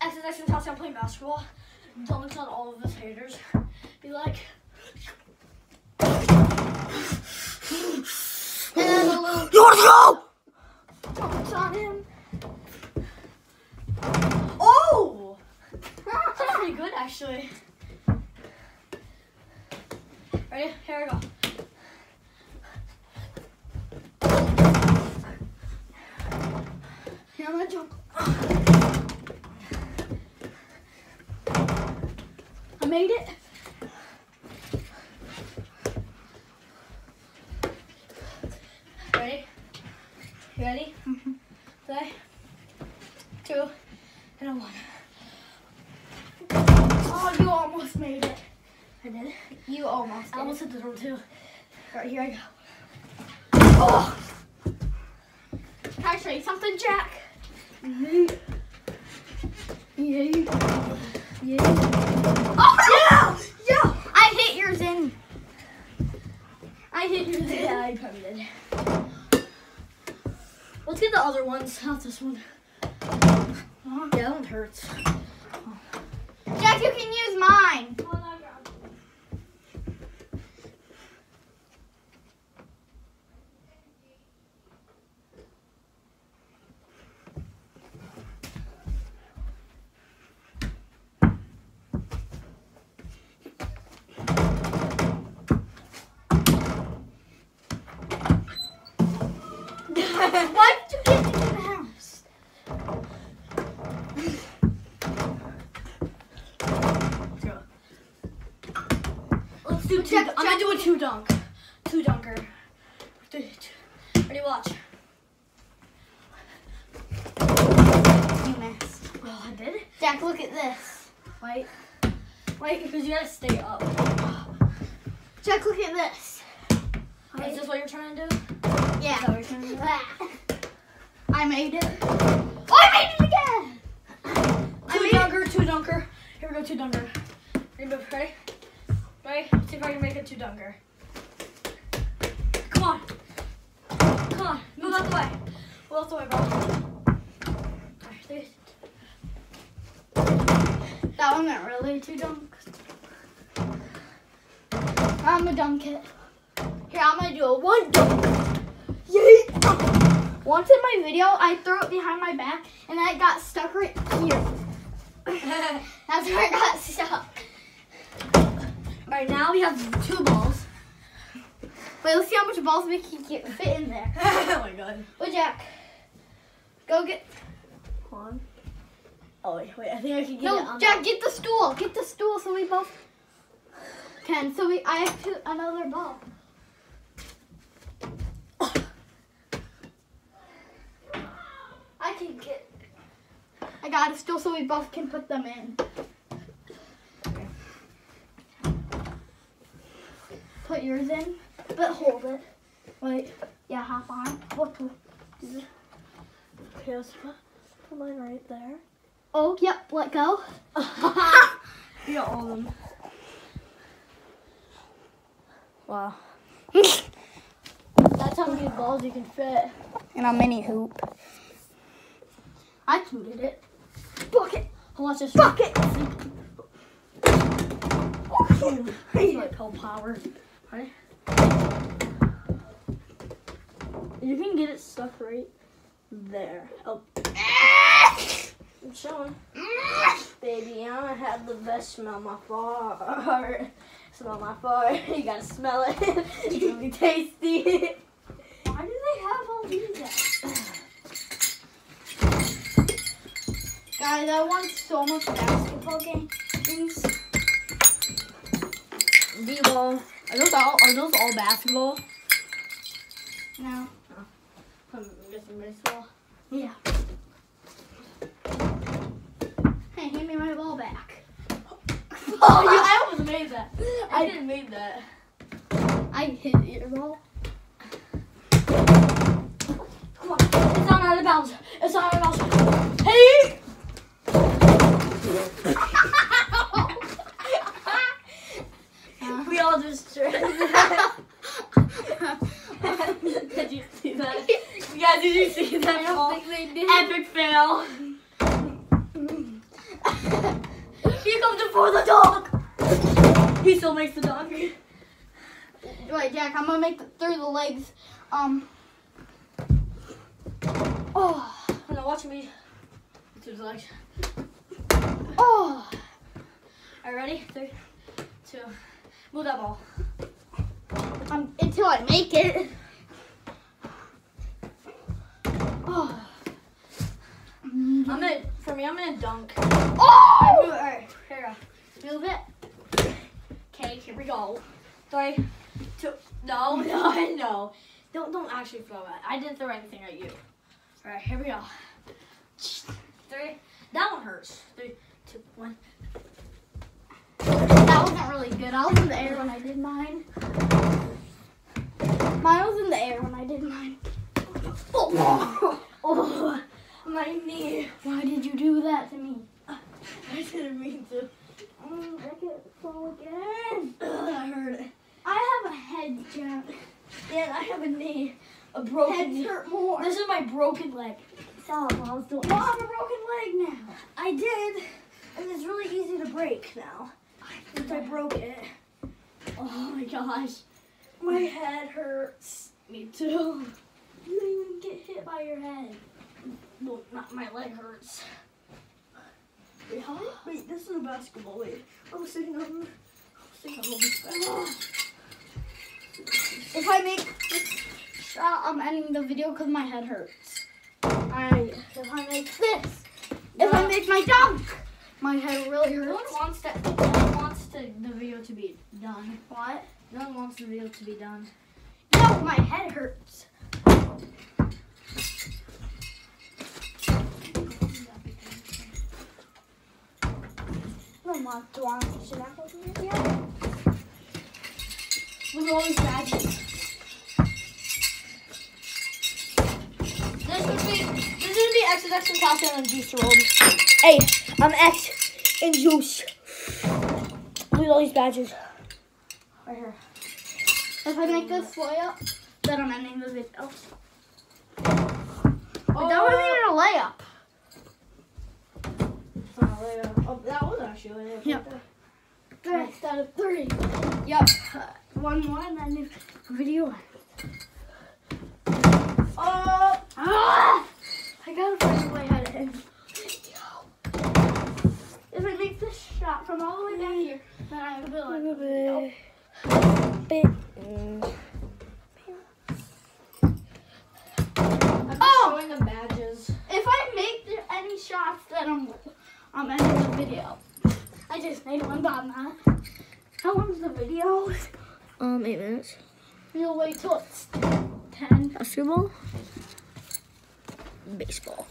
at the next house I'm playing basketball, dunks on all of his haters. Be like, And then a little You want to go? dunks on him. oh, that's pretty good actually. Ready? Here we go. Here, I'm gonna jump. Made it. Ready? You ready? Mm-hmm. Three, two, and a one. Oh, you almost made it. I did it. You almost. I Did. almost hit the door too. All right, here I go. Oh. Can I show you something, Jack? Mm-hmm. Yeah. Yeah. Oh yeah! Yeah! I hit yours in. I hit yours in. Yeah, I probably did. Let's get the other ones, not this one. Yeah, that one hurts. Jack, you can use mine. Why did you get into the house? Let's go. Let's do two. Check- I'm gonna do a two dunk. Two dunker. Three, two. Ready, watch. You missed. Oh, I did? Jack, look at this. Wait. Wait, because you gotta stay up. Jack, look at this. Is this what you're trying to do? Yeah. that what you're trying to do? I made it. Oh, I made it again. I Two made dunker, two dunker. Here we go, two dunker. Ready? move. Ready? Ready? See if I can make a two dunker. Come on. Come on. Move out the way. Move out the way, bro. Alright. That one went really two dunks. I'm gonna dunk it. Here, I'm gonna do a one dunk. Once in my video, I threw it behind my back and it got stuck right here. That's where it got stuck. Alright, now we have two balls. Wait, let's see how much balls we can get fit in there. oh my god. Well, Jack, go get. Hold on. Oh, wait, wait. I think I can get it No, Jack, get the stool. Get the stool so we both can. So we, I have to, another ball. Can get. I got a stool so we both can put them in. Put yours in, but hold it. Wait, yeah, hop on. What? the- Okay, let's put, put mine right there. Oh, yep. Let go. you got all of them. Wow. That's how many balls you can fit. In a mini hoop. I tooted it. Bucket. Watch this. Bucket. Like hell power. Ready? You can get it stuck right there. Oh, I'm showing. Baby, I'm gonna have the best smell my fart. Smell my fart. You gotta smell it. it's really tasty. Why do they have all these? Guys, I won so much basketball games. B-ball. Are those all? Are those all basketball? No. I'm guessing baseball. Yeah. Hey, hand me my ball back. Oh, yeah, I almost made that. I didn't make that. I hit your ball. Come on. It's not out of bounds. It's not out of bounds. Hey! we all just Did you see that? Yeah, did you see that? I don't think they did. Epic fail. Here comes it for the dog. He still makes the dog. Wait, Jack, I'm gonna make the, through the legs. Um. Oh, Now watch me. To the legs. Oh. All right, ready? Three, two. Move that ball. Um, until I make it. Oh. I'm gonna, for me, I'm gonna dunk. Oh! Move. All right, here we go. Move it. Okay, here we go. Three, two. No, no, no. Don't, don't actually throw it. I didn't throw anything at you. All right, here we go. Three. That one hurts. Three, two, one. That wasn't really good. I was in the air when I did mine. Mine was in the air when I did mine. Oh, oh, my knee. Why did you do that to me? I didn't mean to. Mm, I can't fall again. Ugh, I heard it. I have a head jump. Yeah, and I have a knee. A broken Heads knee. hurt more. This is my broken leg. Stop, I was doing. You have a broken leg now. I did, and it's really easy to break now. Since I broke it. Oh my gosh. My head hurts. Me too. You didn't even get hit by your head. No, not my leg hurts. Wait, how? Wait, this is a basketball. Wait, oh, I'm sitting on. I was sitting on this basketball. If I make this shot, I'm ending the video because my head hurts. I If I make this, if I make my dunk, my head really hurts. No one wants to. No one wants to, the video to be done. What? No one wants the video to be done. No, my head hurts. No, Mom, do you want to sit back with me? Yeah. Look at all these badges. This would be this would be X and X and Juice WRLD. Hey, I'm X and Juice. Look at all these badges. Right here. If I make this layup, then I'm ending the video. Oh, that wasn't even a layup. Oh, that was actually a layup. Yep. Next out of three. Yep. One more and then video. Oh, Ah! I gotta find a way out of him. If I make this shot from all the way back here, then I have a like, I'm Oh! showing the badges. If I make th- any shots, then I'm I'm ending the video. I just made one on that. How long's the video? Um, eight minutes. We'll wait till it's ten. Basketball. Baseball.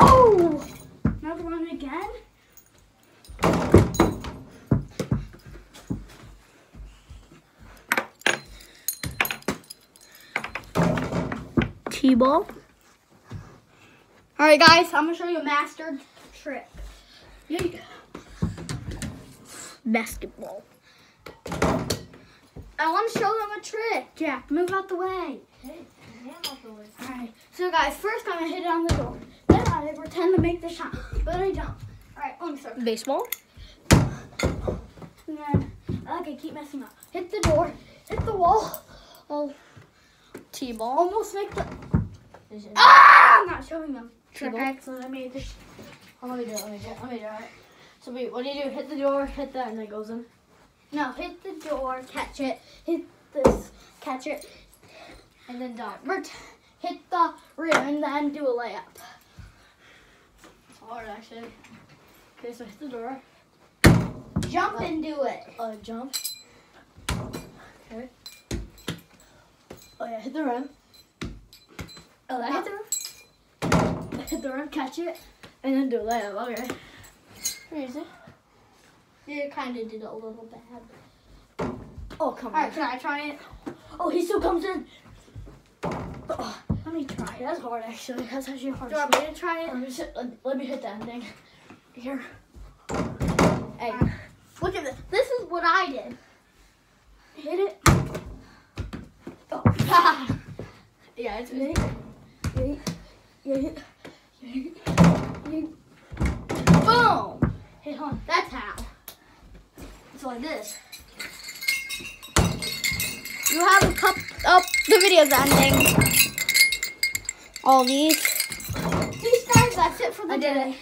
Oh! Another one again. T-ball. All right, guys, I'm gonna show you a mastered trick. Basketball. I want to show them a trick. Jack, move out the way. Hey, All right. So, guys, first I'm gonna hit it on the door. Then I pretend to make the shot, but I don't. All right, let me start. Baseball. And then I like I keep messing up. Hit the door. Hit the wall. Oh, T-ball. almost make the. Ah! I'm not showing them. T-ball. Excellent. I made this. Oh, let me do it. Let me do it. Let me do it. So wait, what do you do? Hit the door, hit that, and it goes in. No, hit the door, catch it. Hit this, catch it. And then dot. Hit the rim and then do a layup. Hard actually. Okay, so hit the door. Jump and do it. Uh, jump. Okay. Oh yeah, hit the rim. Oh, that hit the rim. Hit the rim, catch it, and then do a layup. Okay. Easy. You kind of did a little bad. Oh, come All on. right, can I try it? Oh, he still comes in try. That's hard, actually. That's actually hard. Do you want me to try it? Let me, let, let me hit the ending. Here. Hey. Uh, look at this. This is what I did. Hit it. Oh. Yeah, it's me. It. It. Boom! Hey, on. That's how. It's like this. You have a cup. Oh, the video's ending all these. These guys, that's it for the I day.